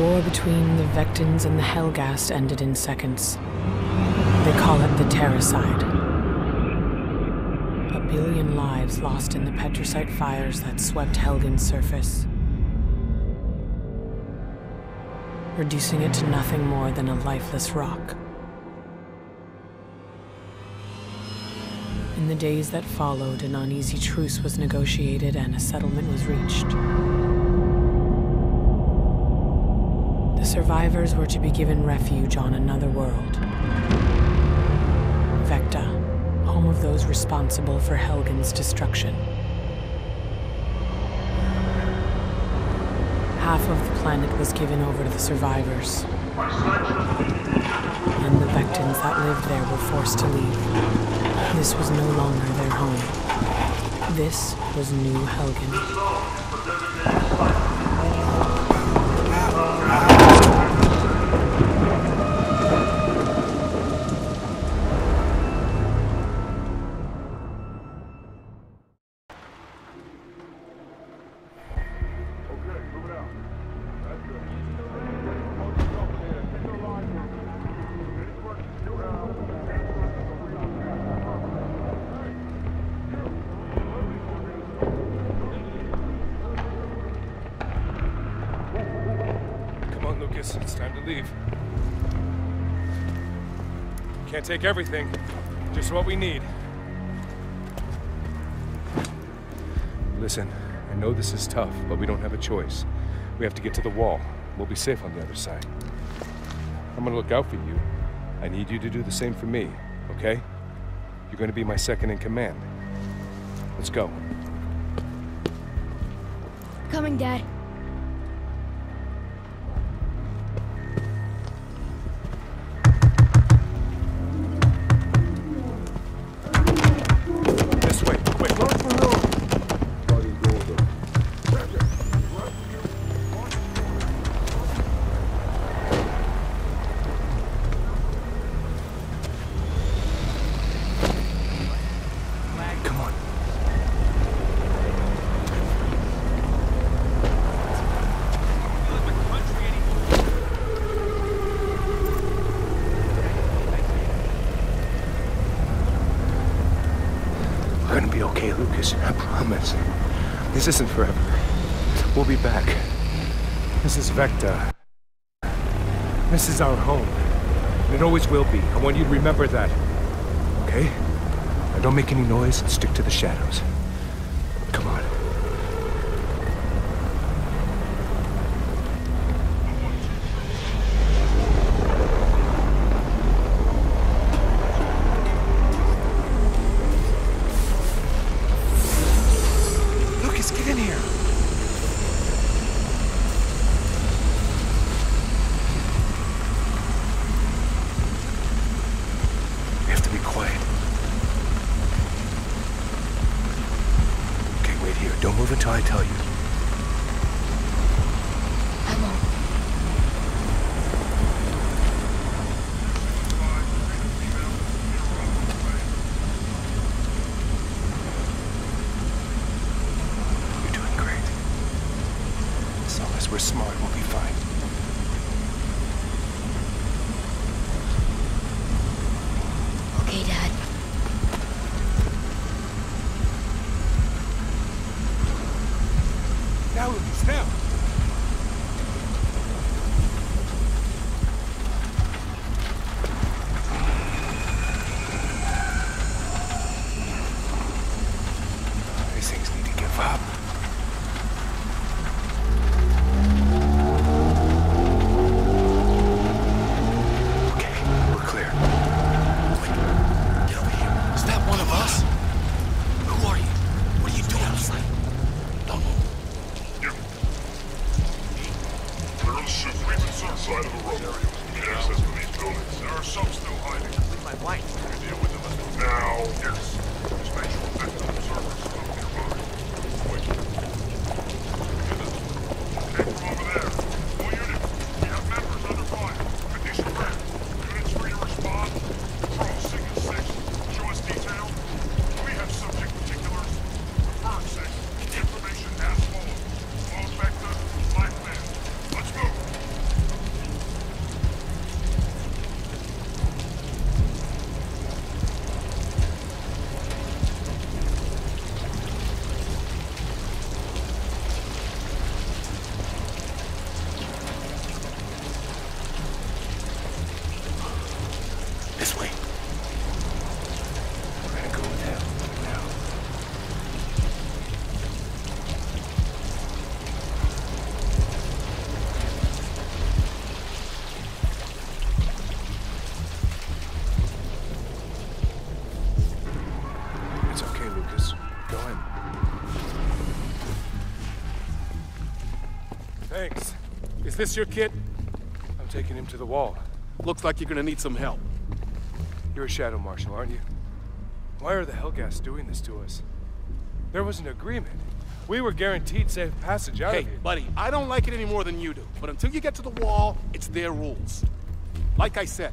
war between the Vektans and the Helghast ended in seconds. They call it the Terracide. A billion lives lost in the Petrusite fires that swept Helghan's surface. Reducing it to nothing more than a lifeless rock. In the days that followed, an uneasy truce was negotiated and a settlement was reached. The survivors were to be given refuge on another world. Vekta, home of those responsible for Helghan's destruction. Half of the planet was given over to the survivors. And the Vektans that lived there were forced to leave. This was no longer their home. This was New Helghan. Come on, It's time to leave. Can't take everything. Just what we need. Listen, I know this is tough, but we don't have a choice. We have to get to the wall. We'll be safe on the other side. I'm gonna look out for you. I need you to do the same for me, okay? You're gonna be my second in command. Let's go. Coming, Dad. This isn't forever. We'll be back. This is Vekta. This is our home. And it always will be. I want you to remember that. Okay? Now don't make any noise and stick to the shadows. Come on. I tell you. I won't. You're doing great. As long as we're smart, we'll be fine. Okay, Dad. Now, Lucas, now! These things need to give up. Go in. Thanks. Is this your kit? I'm taking him to the wall. Looks like you're gonna need some help. You're a Shadow Marshal, aren't you? Why are the Helghast doing this to us? There was an agreement. We were guaranteed safe passage out hey, of here. Hey, buddy, I don't like it any more than you do. But until you get to the wall, it's their rules. Like I said,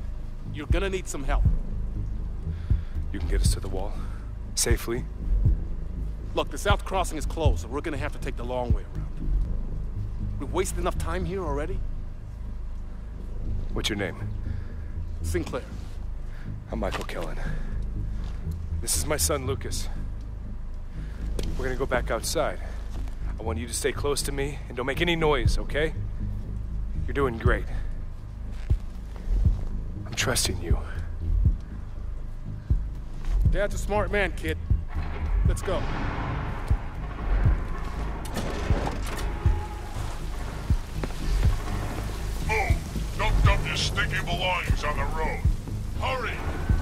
you're gonna need some help. You can get us to the wall? Safely? Look, the south crossing is closed, so we're gonna have to take the long way around. We've wasted enough time here already. What's your name? Sinclair. I'm Michael Kellan. This is my son, Lucas. We're gonna go back outside. I want you to stay close to me and don't make any noise, okay? You're doing great. I'm trusting you. Dad's a smart man, kid. Let's go. Dump your stinky belongings on the road. Hurry!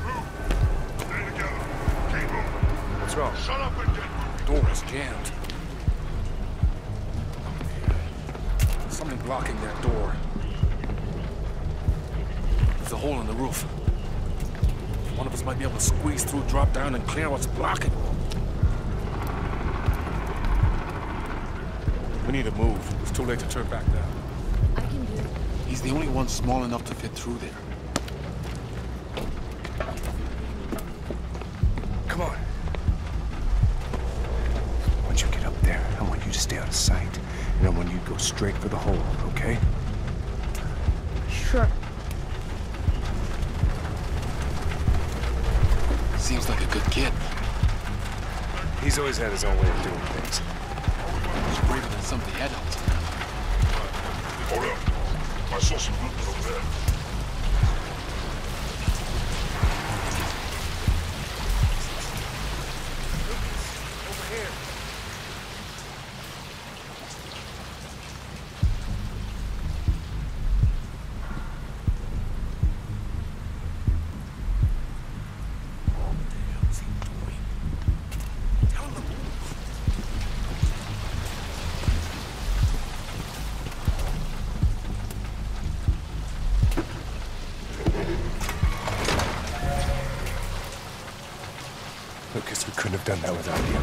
Move! Stay together. Keep moving. What's wrong? Shut up and get moving. Door is jammed. Something blocking that door. There's a hole in the roof. One of us might be able to squeeze through, drop down, and clear what's blocking. We need to move. It's too late to turn back now. I can do it. He's the only one small enough to fit through there. Come on. Once you get up there, I want you to stay out of sight. And I want you to go straight for the hole, okay? Sure. Seems like a good kid. He's always had his own way of doing things. He's braver than some of the adults. Hold up. I saw some movement over done that without you.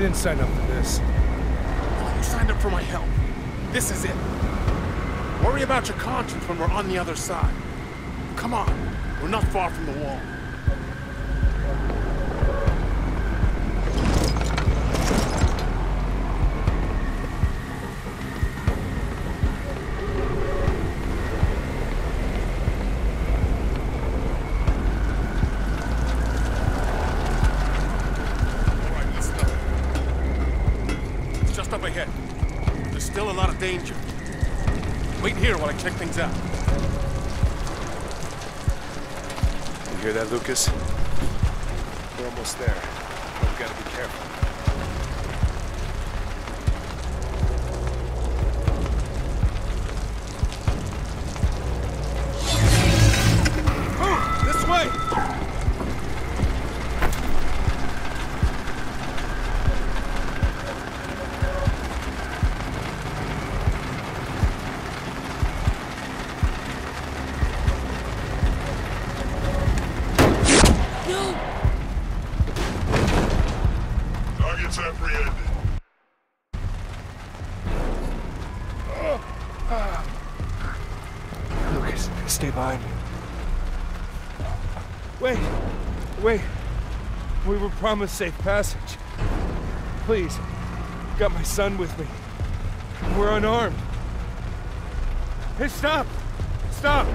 Didn't sign up for this. You signed up for my help. This is it. Worry about your conscience when we're on the other side. Come on. We're not far from the wall. Just up ahead. There's still a lot of danger. Wait here while I check things out. You hear that, Lucas? We're almost there. But we gotta be careful. Promised safe passage. Please, got my son with me. We're unarmed. Hey, stop! Stop!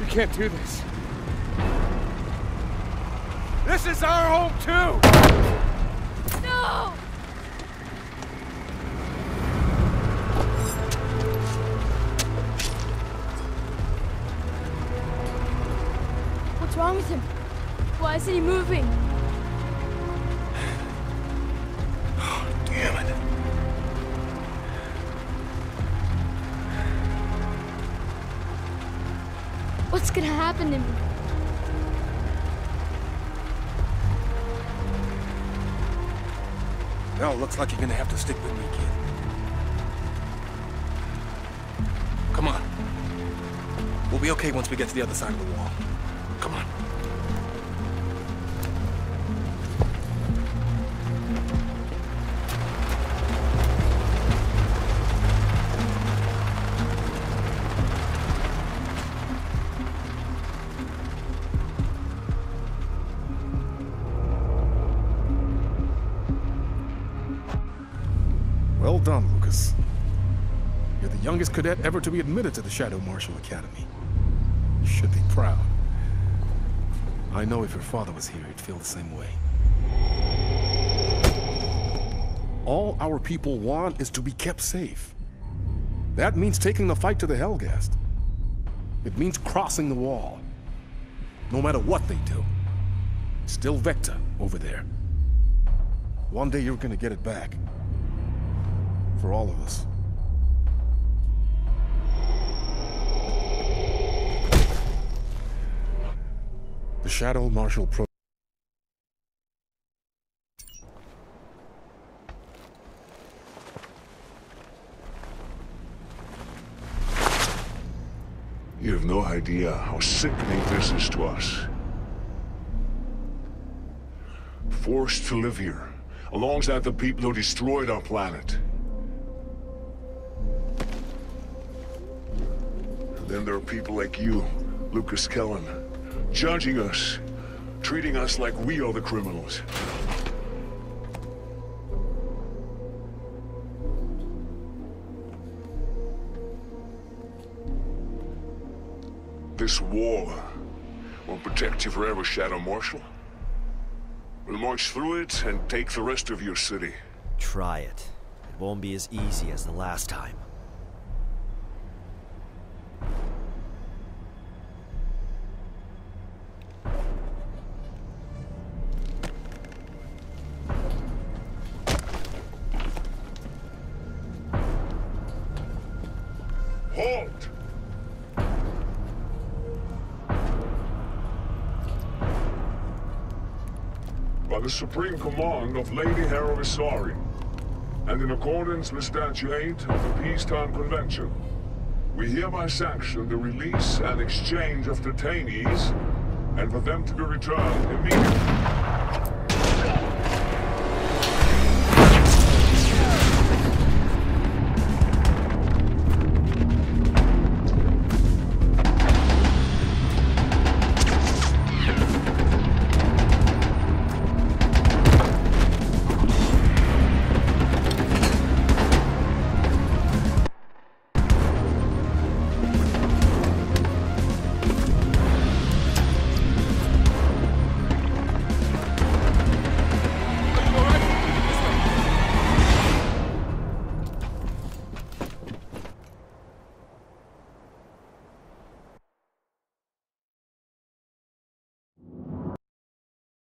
You can't do this. This is our home too! No! Why isn't he moving? Oh, Damn it. What's gonna happen to me? Well, looks like you're gonna have to stick with me, kid. Come on. We'll be okay once we get to the other side of the wall. Come on. Youngest cadet ever to be admitted to the Shadow Marshal Academy. You should be proud. I know if your father was here, he'd feel the same way. All our people want is to be kept safe. That means taking the fight to the Helghast. It means crossing the wall. No matter what they do. Still Vekta over there. One day you're gonna get it back. For all of us. The Shadow Marshal Pro. You have no idea how sickening this is to us. Forced to live here, alongside the people who destroyed our planet. And then there are people like you, Lucas Kellan, judging us, treating us like we are the criminals. This war won't protect you forever, Shadow Marshal. We'll march through it and take the rest of your city. Try it. It won't be as easy as the last time. The supreme command of Lady Hera Visari, and in accordance with Statute 8 of the Peacetime Convention, we hereby sanction the release and exchange of detainees, and for them to be returned immediately.